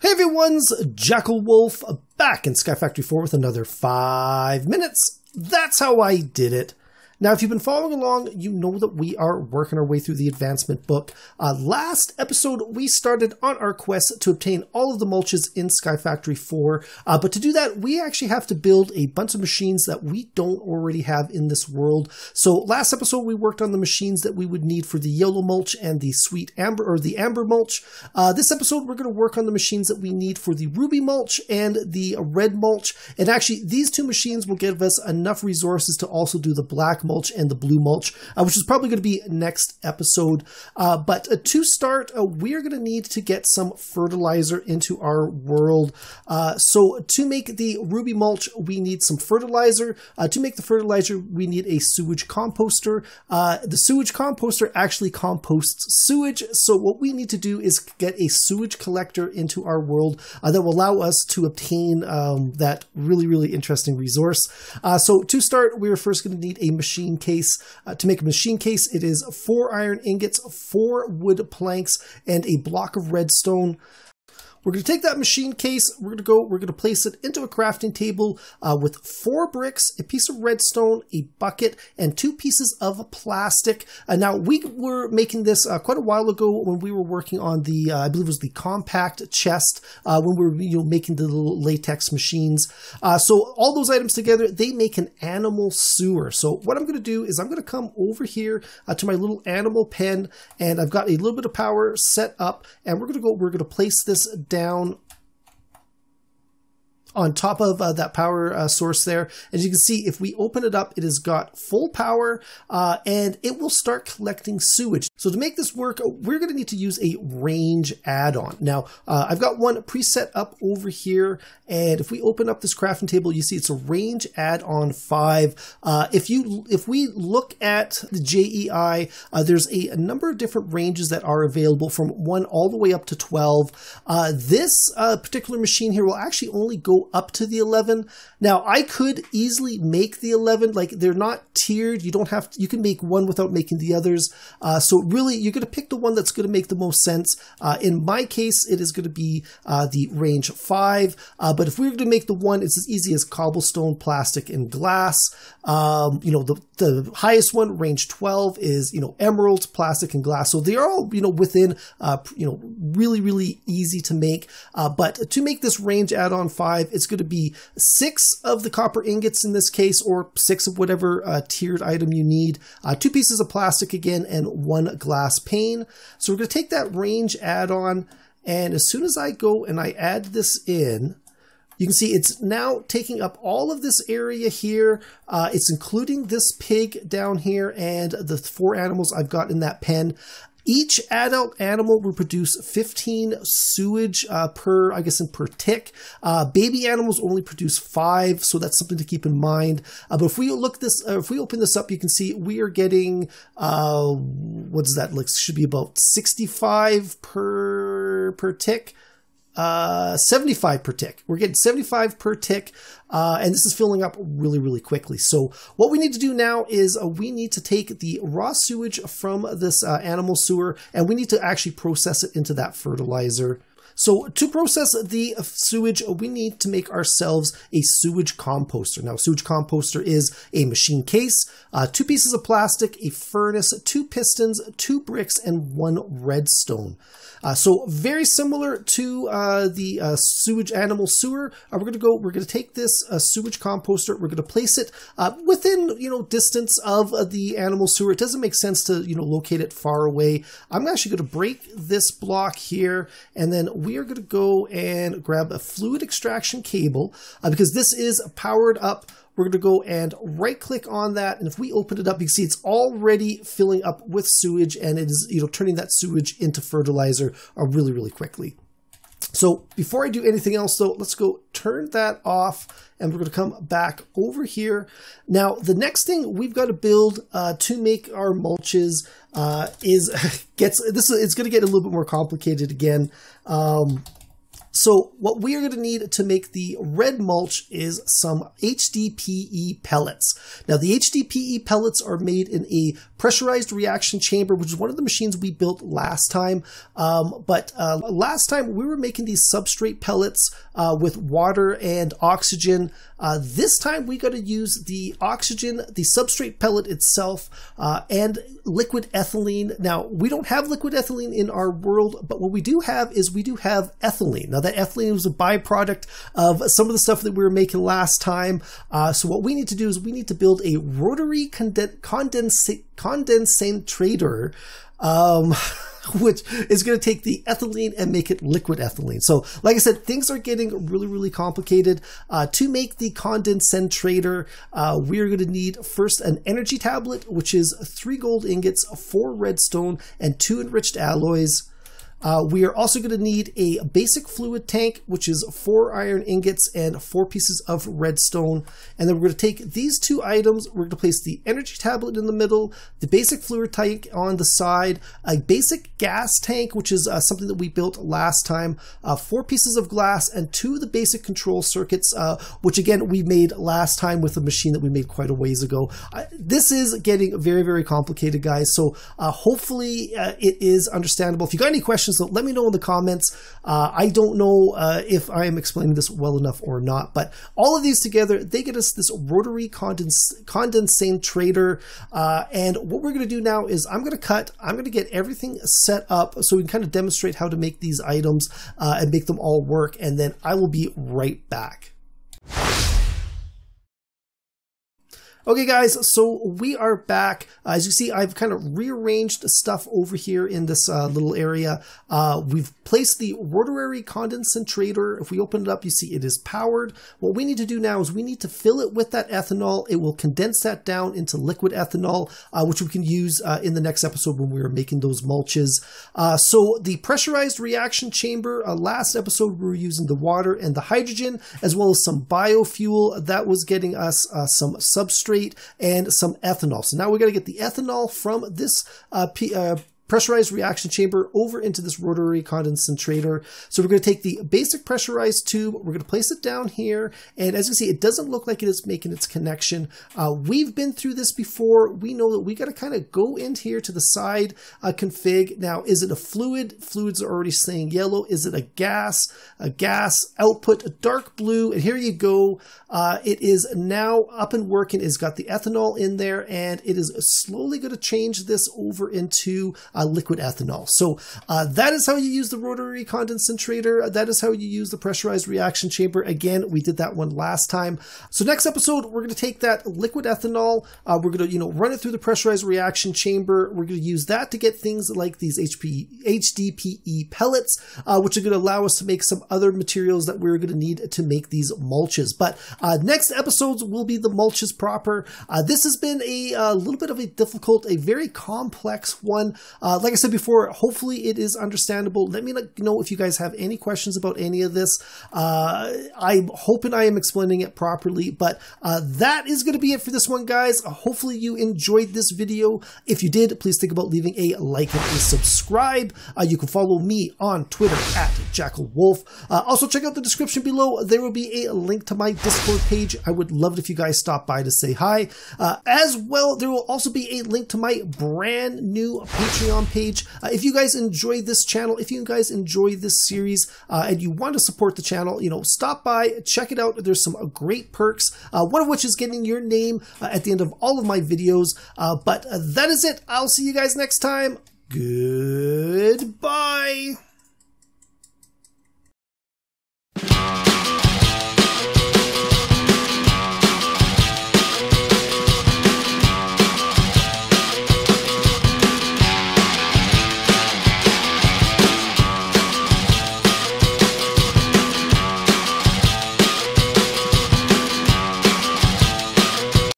Hey everyone's Jackel Wolf back in Sky Factory 4 with another five minutes. That's how I did it. Now, if you've been following along, you know that we are working our way through the advancement book. Uh, last episode, we started on our quest to obtain all of the mulches in Sky Factory 4. Uh, but to do that, we actually have to build a bunch of machines that we don't already have in this world. So last episode, we worked on the machines that we would need for the yellow mulch and the sweet amber or the amber mulch. Uh, this episode, we're going to work on the machines that we need for the ruby mulch and the red mulch. And actually, these two machines will give us enough resources to also do the black mulch and the blue mulch, uh, which is probably going to be next episode. Uh, but uh, to start, uh, we're going to need to get some fertilizer into our world. Uh, so to make the ruby mulch, we need some fertilizer. To make the fertilizer, we need a sewage composter. the sewage composter actually composts sewage. So what we need to do is get a sewage collector into our world that will allow us to obtain um, that really, really interesting resource. so to start, we're first going to need a machine case. Uh, to make a machine case, it is four iron ingots, four wood planks, and a block of redstone. We're going to take that machine case, we're going to go, we're going to place it into a crafting table uh, with four bricks, a piece of redstone, a bucket, and two pieces of plastic. Uh, now, we were making this uh, quite a while ago when we were working on the, uh, I believe it was the compact chest, uh, when we were you know, making the little latex machines. Uh, so all those items together, they make an animal sewer. So what I'm going to do is I'm going to come over here to my little animal pen, and I've got a little bit of power set up, and we're going to go, we're going to place this down on top of uh, that power uh, source there. As you can see, if we open it up, it has got full power uh, and it will start collecting sewage. So to make this work, we're going to need to use a range add-on. Now, uh, I've got one preset up over here. And if we open up this crafting table, you see it's a range add-on 5. Uh, if you if we look at the JEI, uh, there's a, a, number of different ranges that are available from 1 all the way up to 12. this particular machine here will actually only go up to the 11. Now, I could easily make the 11, like they're not tiered. You don't have to, you can make one without making the others. Uh, so really, you're going to pick the one that's going to make the most sense. Uh, in my case, it is going to be uh, the range 5. Uh, but if we were to make the one, it's as easy as cobblestone, plastic, and glass. Um, you know, the, the highest one, range 12, is, you know, emeralds, plastic, and glass. So they're all, you know, within, uh, you know, really, really easy to make. Uh, but to make this range add-on 5, it's going to be six of the copper ingots in this case, or six of whatever uh, tiered item you need. Uh, two pieces of plastic again, and one glass pane. So we're going to take that range add-on, and as soon as I go and I add this in, you can see it's now taking up all of this area here. Uh, it's including this pig down here and the four animals I've got in that pen. Each adult animal will produce 15 sewage uh, per, I guess, in per tick. Uh, baby animals only produce five, so that's something to keep in mind. Uh, but if we look this, uh, if we open this up, you can see we are getting, uh, what is that? Like, should be about 65 per per tick uh, 75 per tick. We're getting 75 per tick, uh, and this is filling up really, really quickly. So what we need to do now is uh, we need to take the raw sewage from this uh, animal sewer, and we need to actually process it into that fertilizer. So to process the sewage, we need to make ourselves a sewage composter. Now, sewage composter is a machine case, uh, two pieces of plastic, a furnace, two pistons, two bricks, and one redstone. Uh, so very similar to uh, the uh, sewage animal sewer. Uh, we're going to go. We're going to take this uh, sewage composter. We're going to place it within you know distance of the animal sewer. It doesn't make sense to you know locate it far away. I'm actually going to break this block here, and then we are going to go and grab a fluid extraction cable because this is powered up we're going to go and right click on that. And if we open it up, you can see it's already filling up with sewage and it is, you know, turning that sewage into fertilizer uh, really, really quickly. So before I do anything else though, let's go turn that off and we're going to come back over here. Now, the next thing we've got to build uh, to make our mulches uh, is, gets, this is, it's going to get a little bit more complicated again. Um, So what we are going to need to make the red mulch is some HDPE pellets. Now the HDPE pellets are made in a pressurized reaction chamber, which is one of the machines we built last time. Um, but uh, last time we were making these substrate pellets uh, with water and oxygen. Uh, this time we got to use the oxygen, the substrate pellet itself, uh, and liquid ethylene. Now we don't have liquid ethylene in our world, but what we do have is we do have ethylene. Now that ethylene was a byproduct of some of the stuff that we were making last time. Uh, so what we need to do is we need to build a rotary conden- condensate condensator. Um, which is going to take the ethylene and make it liquid ethylene. So, like I said, things are getting really, really complicated. Uh, to make the condensator, uh, we're going to need first an energy tablet, which is three gold ingots, four redstone, and two enriched alloys. Uh, we are also going to need a basic fluid tank, which is four iron ingots and four pieces of redstone. And then we're going to take these two items. We're going to place the energy tablet in the middle, the basic fluid tank on the side, a basic gas tank, which is uh, something that we built last time, uh, four pieces of glass, and two of the basic control circuits, uh, which again we made last time with a machine that we made quite a ways ago. this is getting very, very complicated, guys. So uh, hopefully uh, it is understandable. If you got any questions, questions, let me know in the comments. Uh, I don't know uh, if I am explaining this well enough or not, but all of these together, they get us this rotary condens- condensator. Uh, and what we're going to do now is I'm going to cut, I'm going to get everything set up so we can kind of demonstrate how to make these items uh, and make them all work. And then I will be right back. Okay, guys, so we are back. Uh, as you see, I've kind of rearranged stuff over here in this uh, little area. Uh, we've placed the rotary condensator. If we open it up, you see it is powered. What we need to do now is we need to fill it with that ethanol. It will condense that down into liquid ethanol, uh, which we can use uh, in the next episode when we are making those mulches. Uh, so the pressurized reaction chamber, last episode we were using the water and the hydrogen, as well as some biofuel. That was getting us some substrate and some ethanol. So now we're going to get the ethanol from this uh, P, uh, pressurized reaction chamber over into this rotary condensator. So we're going to take the basic pressurized tube, we're going to place it down here, and as you see, it doesn't look like it is making its connection. Uh, we've been through this before. We know that we got to kind of go in here to the side uh, config. Now, is it a fluid? Fluids are already saying yellow. Is it a gas? A gas output, a dark blue, and here you go. Uh, it is now up and working. It's got the ethanol in there, and it is slowly going to change this over into uh, liquid ethanol. So uh, that is how you use the rotary condensator. That is how you use the pressurized reaction chamber. Again, we did that one last time. So next episode, we're going to take that liquid ethanol. Uh, we're going to, you know, run it through the pressurized reaction chamber. We're going to use that to get things like these HP, HDPE pellets, uh, which are going to allow us to make some other materials that we're going to need to make these mulches. But uh, next episodes will be the mulches proper. Uh, this has been a, a, little bit of a difficult, a very complex one. Uh, uh, like I said before, hopefully it is understandable. Let me know if you guys have any questions about any of this. Uh, I'm hoping I am explaining it properly, but uh, that is going to be it for this one, guys. hopefully you enjoyed this video. If you did, please think about leaving a like and a subscribe. Uh, you can follow me on Twitter at Jackel Wolf. Uh, also, check out the description below. There will be a link to my Discord page. I would love it if you guys stop by to say hi. Uh, as well, there will also be a link to my brand new Patreon Patreon page. Uh, if you guys enjoy this channel, if you guys enjoy this series uh, and you want to support the channel, you know, stop by, check it out. There's some great perks, uh, one of which is getting your name uh, at the end of all of my videos. Uh, but uh, that is it. I'll see you guys next time. Goodbye.